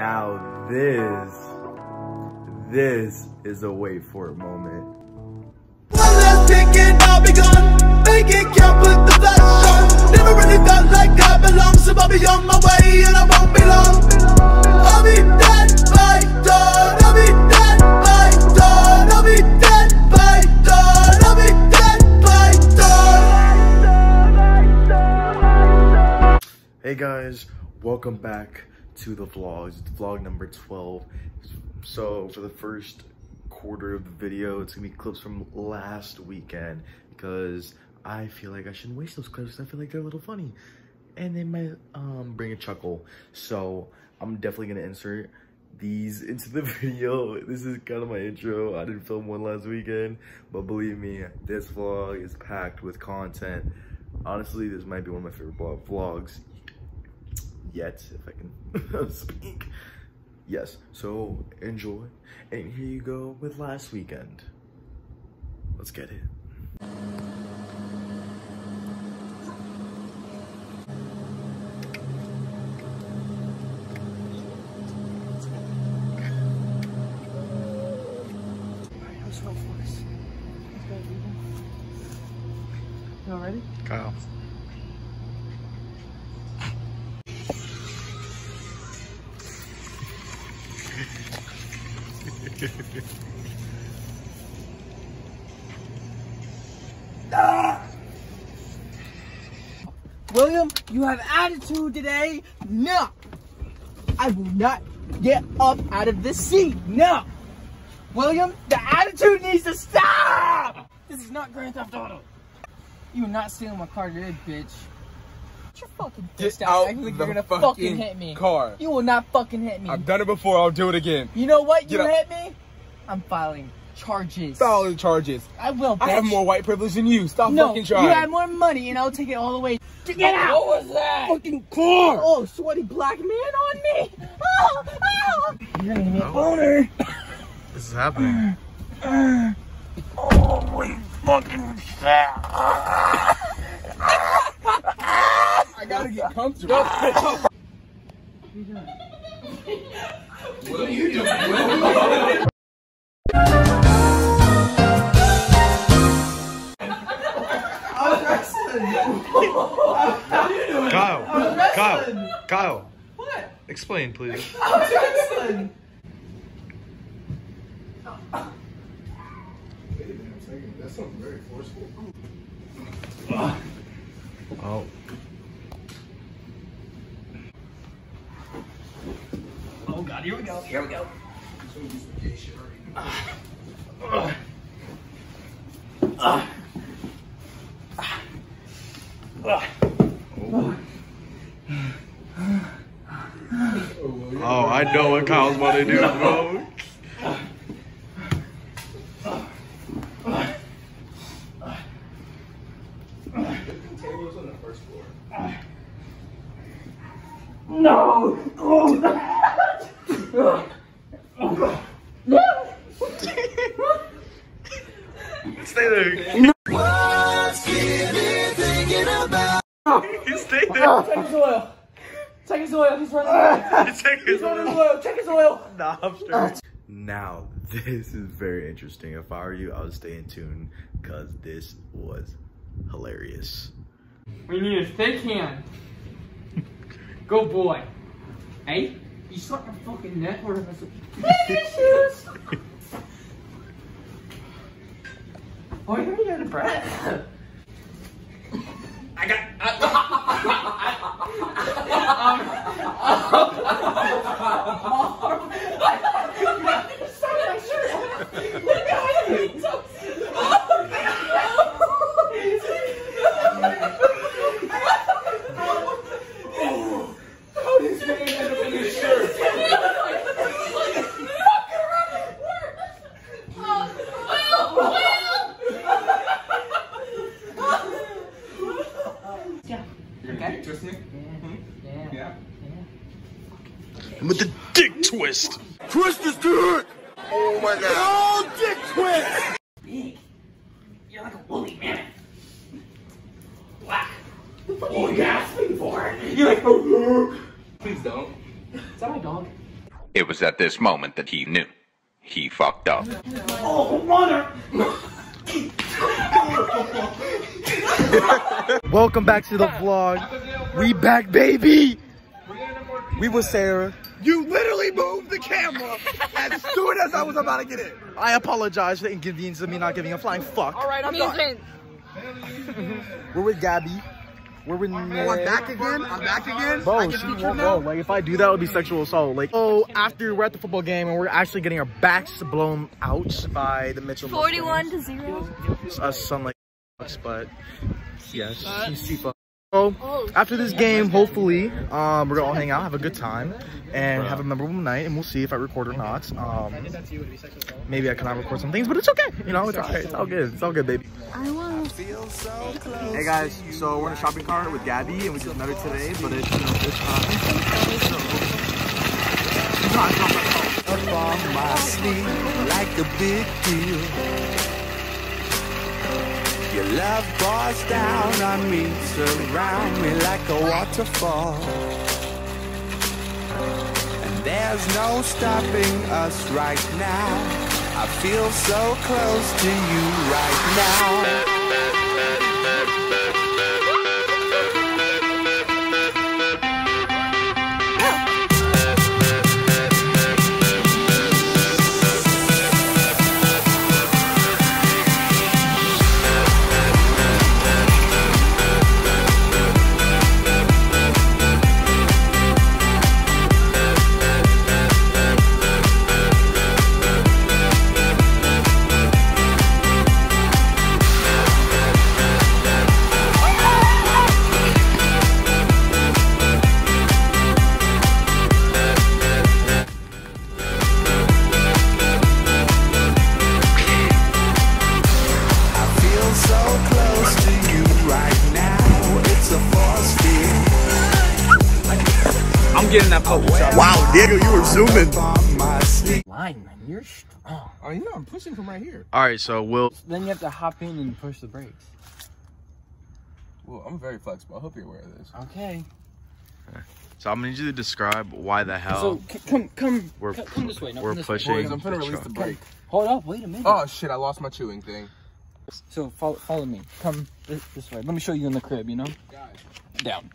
Now this, this is a wait for it moment. One last pick I'll be gone. Make it count, put the flash on. Never really felt like I belong, so I'll be on my way and I won't be long. I'll be dead by dawn. I'll be dead by dawn. I'll be dead by dawn. I'll be dead by dawn. Hey guys, welcome back to the vlogs. It's vlog number 12. So for the first quarter of the video, it's gonna be clips from last weekend because I feel like I shouldn't waste those clips. I feel like they're a little funny and they might um, bring a chuckle. So I'm definitely gonna insert these into the video. This is kind of my intro. I didn't film one last weekend, but believe me, this vlog is packed with content. Honestly, this might be one of my favorite vlog- vlogs yet, if I can speak. Yes, so enjoy. And here you go with last weekend. Let's get it. You all ready? Kyle. William, you have attitude today. No. I will not get up out of this seat. No. William, the attitude needs to stop. This is not Grand Theft Auto. You are not stealing my car today, bitch. Your fucking fist Get out. out acting like the you're gonna fucking fucking hit me. car. You will not fucking hit me. I've done it before. I'll do it again. you know what? You hit me. I'm filing charges. The charges. I will, bitch. I have more white privilege than you. Stop No, fucking you trying. have more money, and I'll take it all the way. Get out! What was that? fucking car. Oh, oh, sweaty black man on me! Oh, oh. You're gonna give me a boner. This is happening. I gotta get comfortable. what are you doing? Kyle. Kyle. Kyle. What? Explain, please. That's something very forceful. Oh. Oh god, here we go. Here we go. Oh, I know what Kyle's about to do, bro. Check his oil. Check his oil. He's running oil. Take He's running oil. Check his oil. Nah, I'm straight. Now, this is very interesting. If I were you, I would stay in tune because this was hilarious. We need a thick hand. Go boy. Hey, you suck your fucking neck or issues. Oh, you're gonna get breath. I got. How dick twist. Twist his dick! Oh my god. Oh, dick twist! Big. You're like a woolly mammoth. Black. What oh, are you asking for? You're like. oh, Please don't. Is that my dog? It was at this moment that he knew. He fucked up. Oh, mother! Welcome back to the vlog. We back, baby. We with Sarah. You literally moved the camera as soon as I was about to get in. I apologize for the inconvenience of me not giving a flying fuck. All right, I'm done. We're with Gabby. We're with Oh, I'm back again. I'm back again. Bro, I she won't now. go. Like, if I do that, it would be sexual assault. Like, oh, after we're at the football game and we're actually getting our backs blown out by the Mitchell. 41 to 0. It's us sunlight, but yes, she's cheap. So after this game, hopefully, um, we're gonna all hang out, have a good time, and have a memorable night. And we'll see if I record or not. Um, maybe I cannot record some things, but it's okay. You know, it's alright. It's all good. It's all good, baby. I want Hey guys, so we're in a shopping cart with Gabby, and we just met her today, but it's you know this time. on my sleeve like a big deal. Your love pours down on me, surround me like a waterfall. And there's no stopping us right now. I feel so close to you right now. Zooming. On my sleeve. Lineman, you're strong. Oh, you know, I'm pushing from right here. All right, so we'll. Then you have to hop in and push the brakes. Well, I'm very flexible. I hope you're aware of this. Okay. So I'm gonna need you to describe why the hell So come, come, we're c- come this way. No, we're come this way. pushing. Boys, I'm gonna the release truck. the brake. Hold up, wait a minute. Oh shit, I lost my chewing thing. So follow, follow me. Come this, this way. Let me show you in the crib. You know. Down.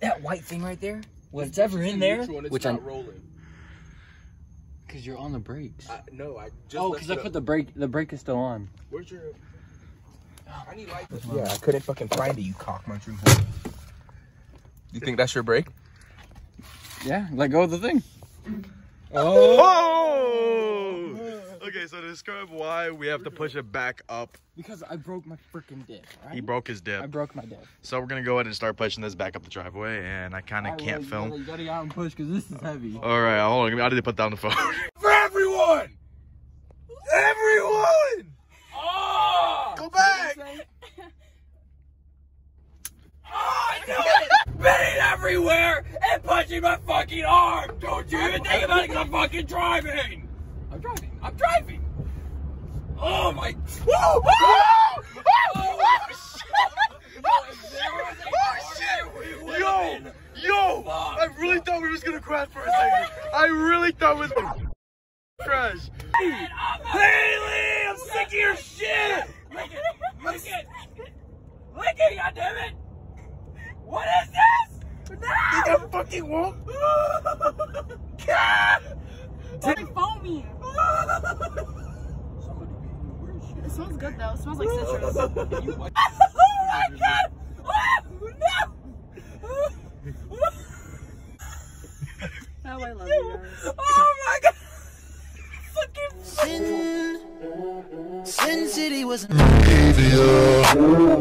that white thing right there. What's ever in there? Which I'm rolling. because you're on the brakes. I, no, I just. Oh, because I put the brake. The brake is still on. Where's your? I need light. Yeah, I couldn't fucking find it. You cock munching. You think that's your brake? Yeah, let go of the thing. Oh! oh! Okay, so describe why we have to push it back up. Because I broke my freaking disc. Right? He broke his dick. I broke my disc. So we're gonna go ahead and start pushing this back up the driveway, and I kind of can't well, film. You gotta, you gotta get out and push because this is heavy. All right, hold on. I need to put down the phone. For everyone! Everyone! Oh! Go back! Spinning ah, everywhere and punching my fucking arm. Don't you even think about it because I'm fucking driving. I'm driving. Oh my. Whoa! Oh, oh, oh, shit! Yo, yo! I really thought we was gonna crash for a second. I really thought we was gonna crash. Haley, I'm sick of your shit. Lick it. Lick it. Lick it, goddammit. What is this? No! I fucking won't. It's foamy. It smells good though. It smells like citrus. oh my god! Oh, no! Oh, I love you guys. Oh my god! Fucking Sin, Sin City was Oh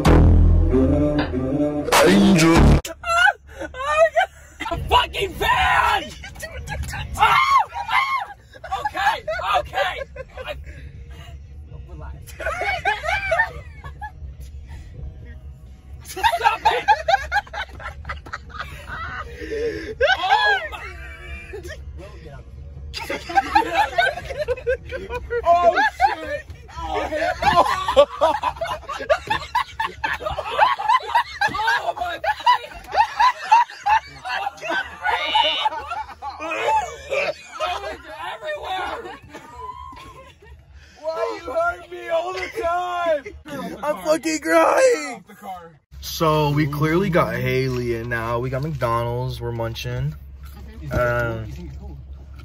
fucking crying. The car. So we clearly got Haley, and now we got McDonald's. We're munching. Um,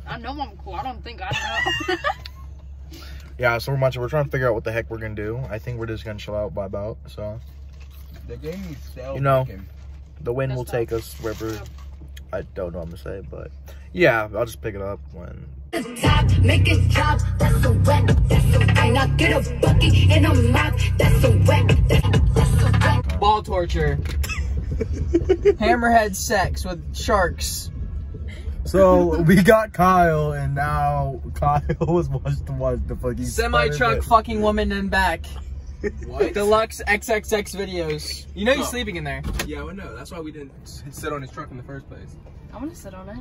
I know I'm cool. I don't think I know. yeah, so we're munching. We're trying to figure out what the heck we're gonna do. I think we're just gonna chill out, vibe out. So They gave me cell You know. chicken. the wind will That's take us wherever. I don't know what I'm gonna say, but yeah, I'll just pick it up when. Top, make it drop. That's a wet, that's a wet. Now get a bucket and a mop. That's a wet, that's, that's a wet. Ball torture. Hammerhead sex with sharks. So we got Kyle, and now Kyle was watched to watch the fucking Semi truck fucking woman and back. What? Deluxe XXX videos. You know he's Oh. sleeping in there. Yeah, well, no. That's why we didn't sit on his truck in the first place. I want to sit on it.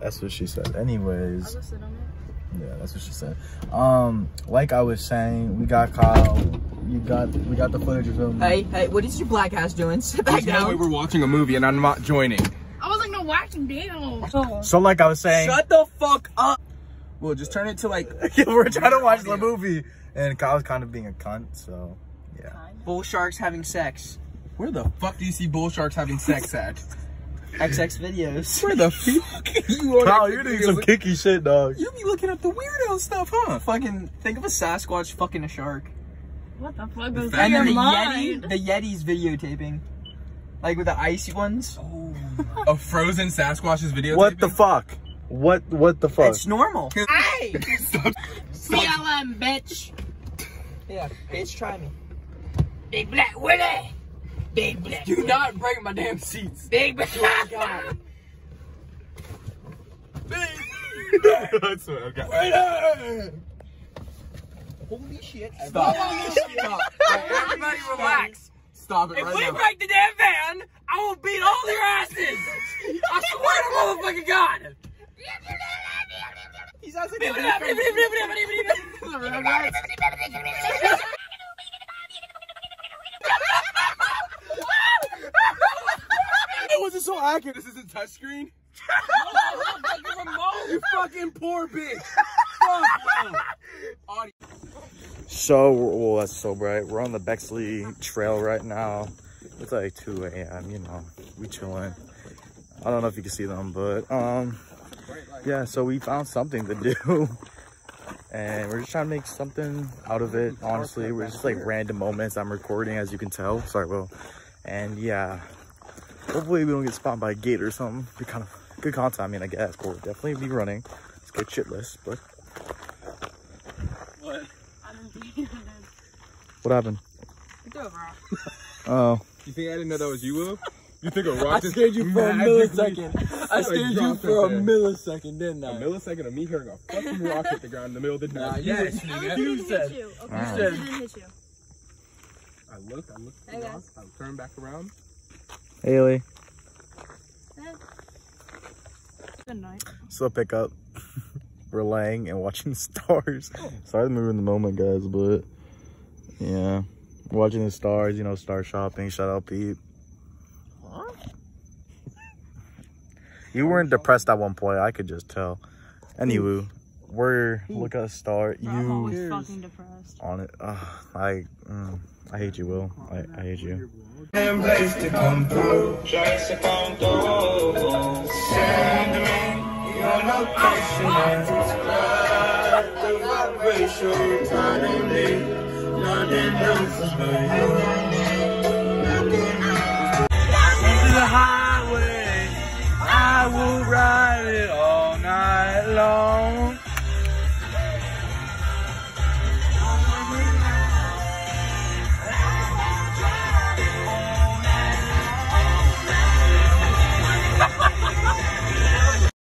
That's what she said. Anyways, want to sit on it. yeah, that's what she said. Um, like I was saying, we got Kyle. You got we got the footage of him. Hey, hey, what is your black ass doing? Sit back There's no way down. we were watching a movie and I'm not joining. I was like, no, watching down. So like I was saying, Shut the fuck up. Well, just turn it to like. we're trying to watch the movie, and Kyle's kind of being a cunt. So yeah. Bull sharks having sex. Where the fuck do you see bull sharks having sex at? XX videos. Where the fuck you on Kyle, you're doing some look- kicky shit, dog. You be looking up the weirdo stuff, huh? Fucking think of a Sasquatch fucking a shark. What the fuck goes And And then your the mind? Yeti, the Yeti's videotaping. Like with the icy ones. Oh. A frozen Sasquatch's video. What the fuck? What what the fuck? It's normal. Hey! BLM, bitch. Yeah, bitch, try me. Big black Willie. Big black. Do not break my damn seats. Big black. Oh God. I swear, okay. Holy shit. Stop. Stop. Everybody relax. Stop it If right we break the damn van, I will beat all your asses. I swear to motherfucking God. He's asking It wasn't so accurate. This isn't touchscreen. you fucking poor bitch. Fuck So, well, that's so bright. We're on the Bexley Trail right now. It's like 2 a.m., you know, we chilling. I don't know if you can see them, but, um, yeah, so we found something to do. And we're just trying to make something out of it, honestly. We're just like random moments I'm recording, as you can tell. Sorry, Will. And yeah, hopefully we don't get spawned by a gate or something. Be kind of good content, I mean, I guess, but we'll definitely be running. Let's get shitless, but what I didn't see it. What happened? Oh. You think I didn't know that was you, Will? You think a rock I scared you for a millisecond. I scared you for a there. millisecond, didn't A I? millisecond of me hearing a fucking rock hit the ground in the middle of the Nah, night. you yes, didn't. nigga. You said. you. Okay, Alright. I didn't hit you. I looked, I looked at the rock, I turned back around. Haley. Good night. So pick up. We're laying and watching stars. Oh. Sorry to move in the moment, guys, but yeah. Watching the stars, you know, star shopping. Shout out Pete. You weren't depressed at one point, I could just tell. Anywho, we're look at a star. I'm You always fucking depressed. on it. Ugh, I mm, I hate you, Will. I, I hate you. Nothing else is but you.